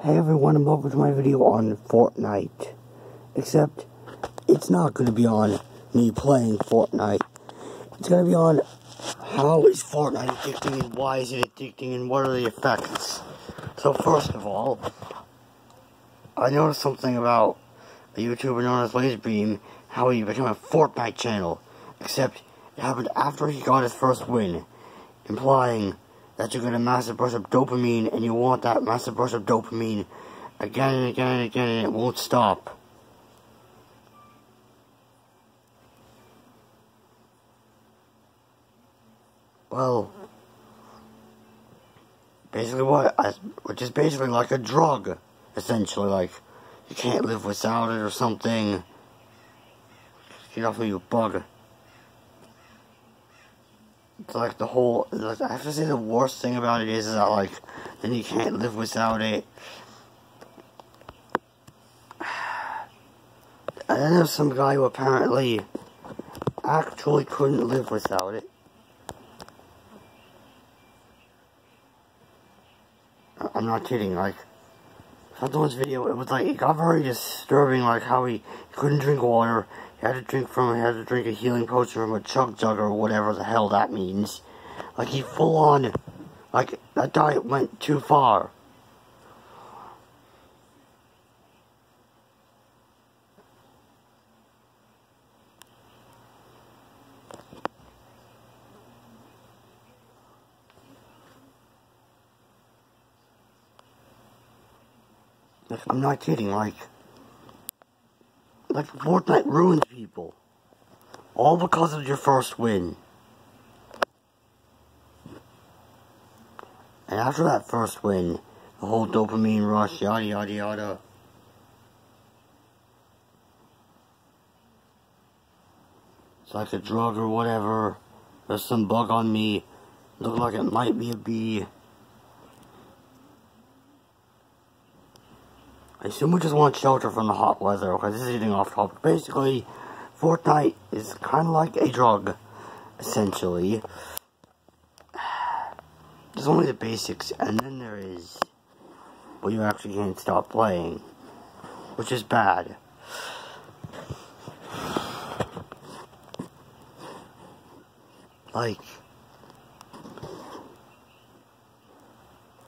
Hey everyone and welcome to my video on Fortnite. Except, it's not going to be on me playing Fortnite. It's going to be on how is Fortnite addicting and why is it addicting and what are the effects. So first of all, I noticed something about a YouTuber known as Laserbeam, how he became a Fortnite channel. Except, it happened after he got his first win, implying that you get a massive burst of dopamine and you want that massive burst of dopamine again and again and again and it won't stop. Well, basically what, which is basically like a drug, essentially, like, you can't live without it or something. Get off of you, bug. Like the whole, like, I have to say the worst thing about it is, is that like, then you can't live without it. And then there's some guy who apparently actually couldn't live without it. I'm not kidding, like, I saw this video, it was like, it got very disturbing, like how he couldn't drink water, had to drink from, had to drink a healing potion from a chug jug or whatever the hell that means. Like he full on, like that diet went too far. I'm not kidding, like, like Fortnite ruins people. All because of your first win. And after that first win, the whole dopamine rush, yada yada yada. It's like a drug or whatever. There's some bug on me. Look like it might be a bee. I assume we just want shelter from the hot weather, because this is getting off topic. Basically, Fortnite is kind of like a drug, essentially. There's only the basics, and then there is what you actually can't stop playing, which is bad. Like,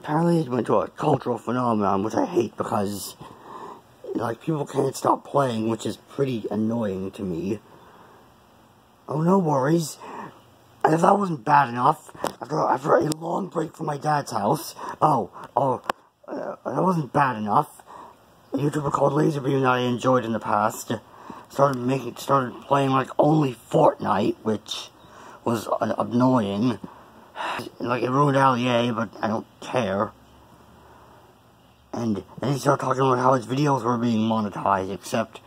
apparently it went to a cultural phenomenon, which I hate because, like, people can't stop playing, which is pretty annoying to me. Oh, no worries. And if that wasn't bad enough, after, after a long break from my dad's house, oh, oh, uh, that wasn't bad enough. A YouTuber called Laserbeam that I enjoyed in the past started making, started playing like only Fortnite, which was uh, annoying. Like, it ruined Allier, but I don't care. And then he started talking about how his videos were being monetized, except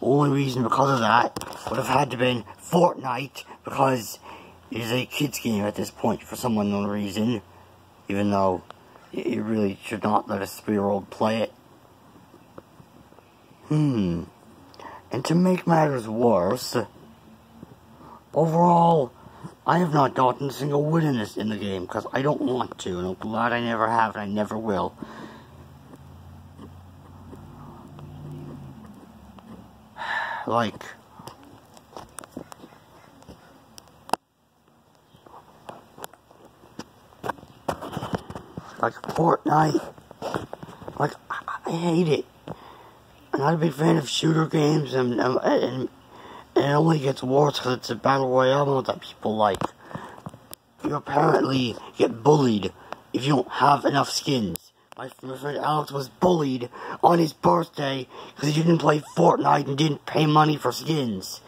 only reason because of that would have had to been Fortnite, because it is a kid's game at this point for some unknown reason, even though you really should not let a three-year-old play it. Hmm. And to make matters worse, overall, I have not gotten a single win in this in the game because I don't want to, and I'm glad I never have, and I never will. like, like Fortnite, like I, I hate it. I'm not a big fan of shooter games, and and, and it only gets worse because it's a battle royale that people like. You apparently get bullied if you don't have enough skins. My, my friend Alex was bullied on his birthday because he didn't play Fortnite and didn't pay money for skins.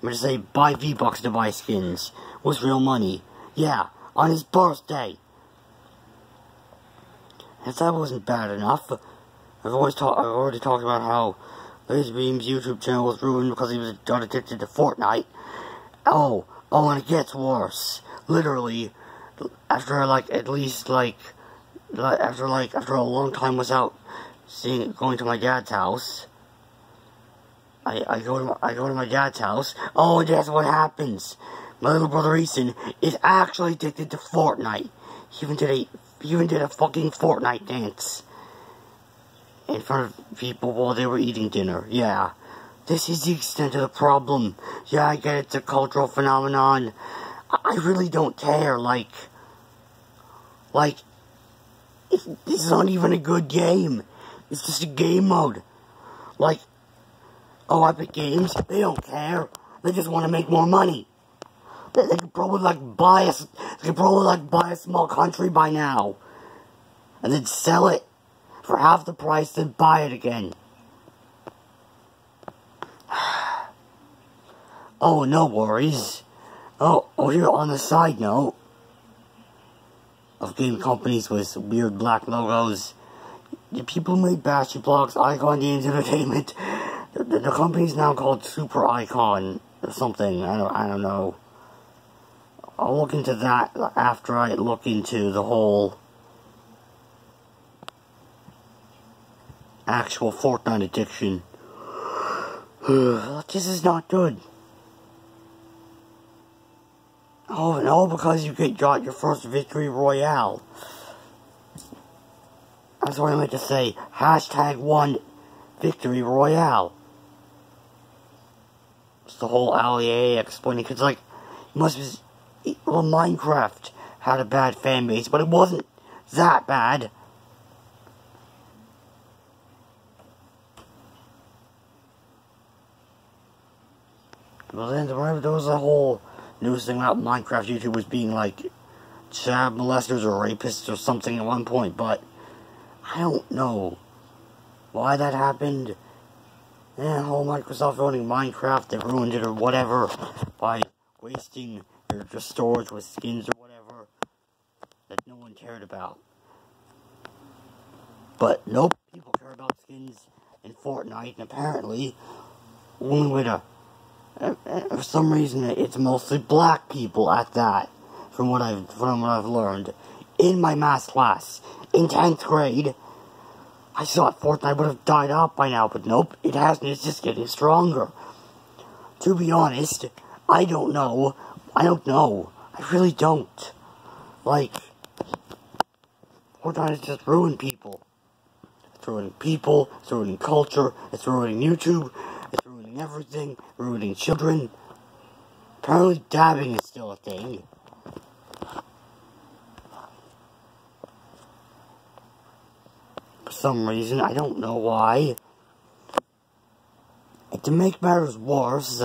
I'm gonna say buy V-Bucks to buy skins. Was real money. Yeah, on his birthday. If that wasn't bad enough, I've always talked. I've already talked about how Laserbeam's YouTube channel was ruined because he was addicted to Fortnite. Oh, oh, and it gets worse. Literally, after like at least like after like after a long time without seeing going to my dad's house. I, I go to my, I go to my dad's house. Oh, and that's what happens. My little brother Ethan is actually addicted to Fortnite. He even did a he even did a fucking Fortnite dance. In front of people while they were eating dinner. Yeah. This is the extent of the problem. Yeah, I get it's a cultural phenomenon. I really don't care. Like, like, this is not even a good game. It's just a game mode. Like, oh, Epic Games, they don't care. They just want to make more money. They, they could probably like buy a, they could probably like buy a small country by now, and then sell it for half the price, then buy it again. oh, no worries. Oh, oh, here on the side note of game companies with weird black logos, the people who made Bashi Blocks, Icon Games Entertainment, the, the, the company's now called Super Icon or something. I don't, I don't know. I'll look into that after I look into the whole actual Fortnite addiction. this is not good. Oh, and all because you got your first victory royale. That's what I meant to say. Hashtag one victory royale. It's the whole LEA explaining, because, like, must be, well, Minecraft had a bad fan base, but it wasn't that bad. Then, there was a whole news thing about Minecraft YouTubers being like child molesters or rapists or something at one point, but I don't know why that happened. And whole Microsoft owning Minecraft, they ruined it or whatever by wasting your storage with skins or whatever that no one cared about. But nope, people care about skins in Fortnite, and apparently, only way to for some reason, it's mostly black people at that. From what I've from what I've learned in my math class in tenth grade, I thought Fortnite would have died out by now, but nope, it hasn't. It's just getting stronger. To be honest, I don't know. I don't know. I really don't. Like, Fortnite has just ruined people. It's ruining people. It's ruining culture. It's ruining YouTube everything, ruining children. Apparently dabbing is still a thing. For some reason, I don't know why. And to make matters worse,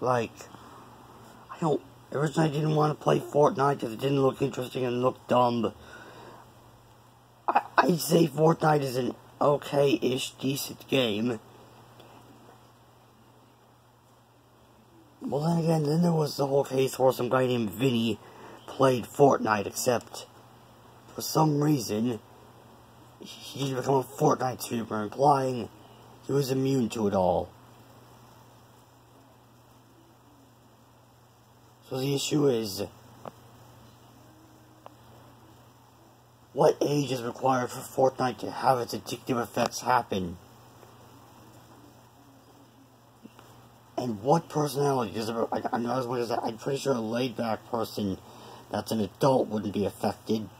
like, I don't, originally I didn't want to play Fortnite because it didn't look interesting and looked dumb. I, I'd say Fortnite is an okay-ish, decent game. Well, then again, then there was the whole case where some guy named Vinny played Fortnite, except for some reason, he became a Fortnite streamer, implying he was immune to it all. So the issue is, What age is required for Fortnite to have its addictive effects happen? And what personality does it... I, I know as much that, I'm pretty sure a laid-back person that's an adult wouldn't be affected.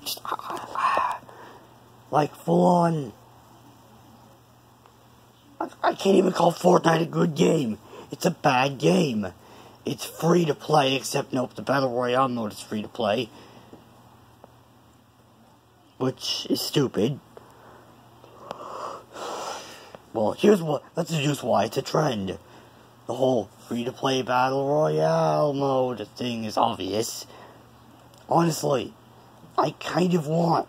Just... Ah, ah, ah. Like, full-on... I, I can't even call Fortnite a good game. It's a bad game. It's free to play, except nope, the Battle Royale mode is free to play which is stupid. Well, here's what, let's deduce why it's a trend. The whole free-to-play Battle Royale mode thing is obvious. Honestly, I kind of want,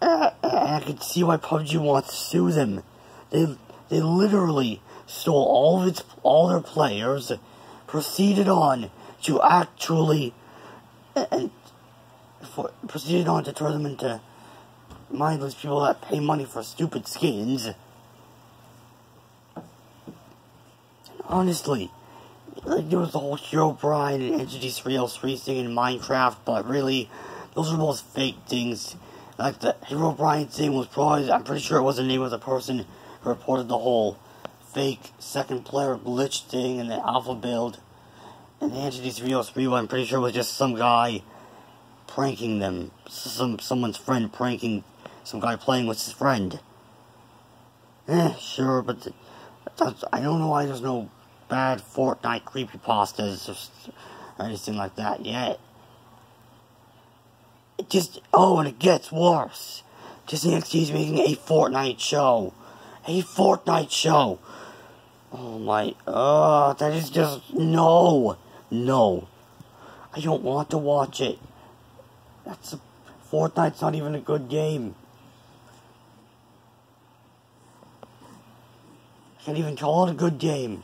uh, I can see why PUBG wants to sue them. They, they literally stole all of its, all their players, proceeded on to actually, and for, proceeded on to turn them into mindless people that pay money for stupid skins. Honestly, like there was the whole Herobrine and Entity 303 thing in Minecraft, but really, those are both fake things. Like the Herobrine thing was probably, I'm pretty sure it was the name of the person who reported the whole fake second player glitch thing in the alpha build. And the Entity 303 one, I'm pretty sure was just some guy pranking them. Some someone's friend pranking some guy playing with his friend. Eh, sure, but I don't know why there's no bad Fortnite creepypastas or anything like that yet. It just, oh, and it gets worse. Disney XD is making a Fortnite show. A Fortnite show. Oh my, oh, that is just, no, no. I don't want to watch it. That's, a, Fortnite's not even a good game. Can't even call it a good game.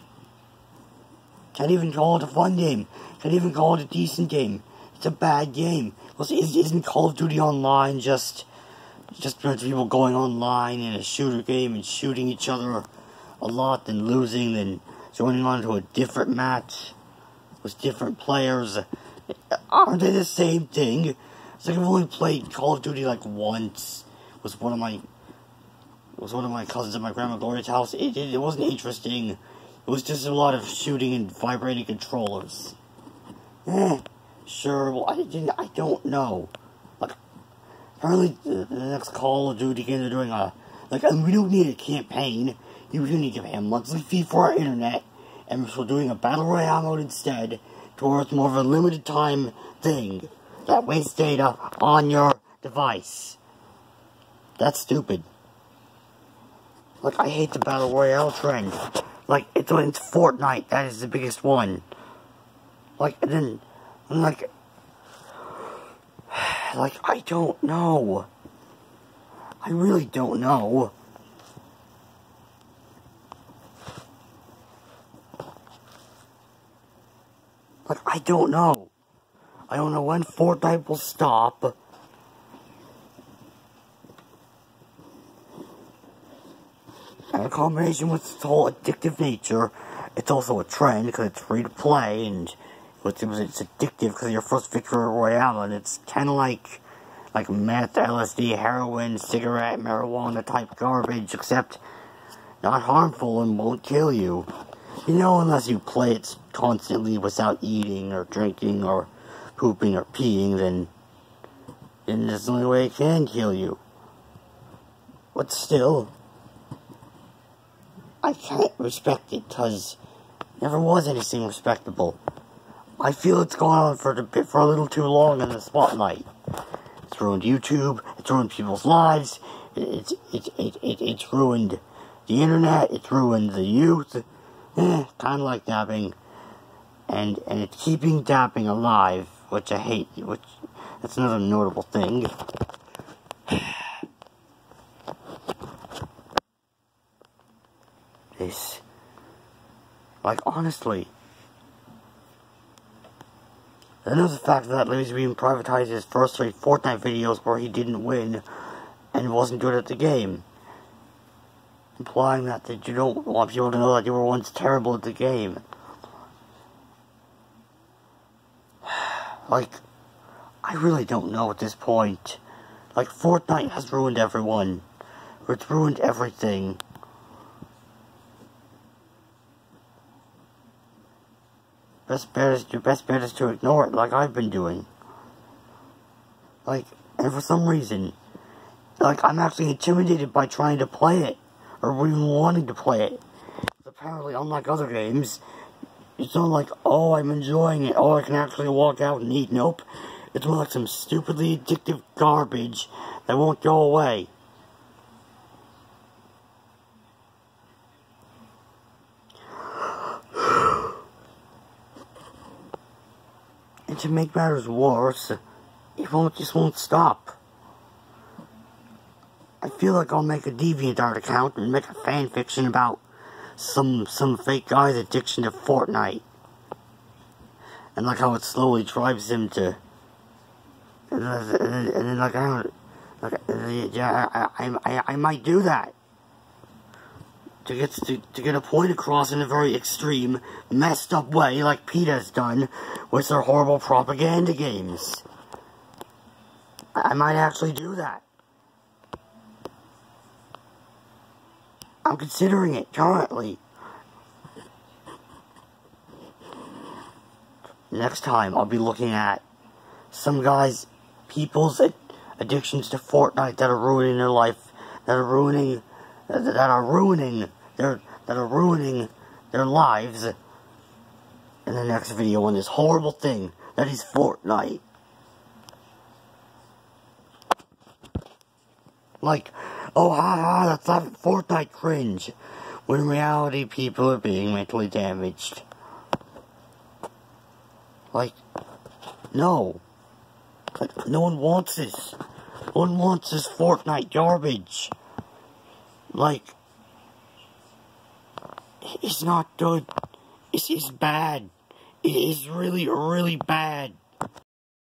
Can't even call it a fun game. Can't even call it a decent game. It's a bad game. Isn't Call of Duty Online just just people going online in a shooter game and shooting each other a lot, then losing, then joining on to a different match with different players? Aren't they the same thing? It's like I've only played Call of Duty like once. Was one of my was one of my cousins at my grandma Gloria's house. It, it, it wasn't interesting. It was just a lot of shooting and vibrating controllers. Eh, sure. Well, I didn't. I don't know. Like, apparently the, the next Call of Duty game they're doing a like. I mean, we don't need a campaign. You do need to pay a monthly fee for our internet, and we're doing a battle royale mode instead, towards more of a limited time thing that wastes data on your device. That's stupid. Like, I hate the Battle Royale trend. Like, it's, it's Fortnite, that is the biggest one. Like, and then, like, like, I don't know. I really don't know. Like, I don't know. I don't know when Fortnite will stop. And combination with its whole addictive nature, it's also a trend because it's free to play and it's, it's addictive because your first victory royale and it's kind of like like meth, LSD, heroin, cigarette, marijuana type garbage, except not harmful and won't kill you. You know, unless you play it constantly without eating or drinking or pooping or peeing, then, then that's the only way it can kill you. But still, I can't respect it because never was anything respectable. I feel it's gone on for for a little too long in the spotlight. It's ruined YouTube. It's ruined people's lives. It's it's it, it, it's ruined the internet. It's ruined the youth. Eh, kind of like dabbing, and and it's keeping dabbing alive, which I hate. Which that's another notable thing. this. Like, honestly. Another fact that Laserbeam privatized his first three Fortnite videos where he didn't win and wasn't good at the game. Implying that, that you don't want people to know that you were once terrible at the game. Like, I really don't know at this point. Like, Fortnite has ruined everyone. It's ruined everything. Best bet is your best bet is to ignore it like I've been doing. Like, and for some reason, like I'm actually intimidated by trying to play it, or even wanting to play it. Apparently, unlike other games, it's not like, oh, I'm enjoying it, oh, I can actually walk out and eat. Nope. It's more like some stupidly addictive garbage that won't go away. And to make matters worse, it won't just won't stop. I feel like I'll make a DeviantArt account and make a fan fiction about some some fake guy's addiction to Fortnite. And like how it slowly drives him to and then, and then like I don't like uh, yeah I, I I I might do that to get to, to get a point across in a very extreme, messed up way, like PETA's done with their horrible propaganda games. I might actually do that. I'm considering it currently. Next time, I'll be looking at some guy's people's addictions to Fortnite that are ruining their life, that are ruining, that are ruining their, that are ruining their lives in the next video on this horrible thing that is Fortnite. Like, oh ha ha, that's not Fortnite cringe. When reality, people are being mentally damaged. Like, no. No one wants this. No one wants this Fortnite garbage. Like, it's not good. It's, it's bad. It is really, really bad.